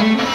Thank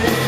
free.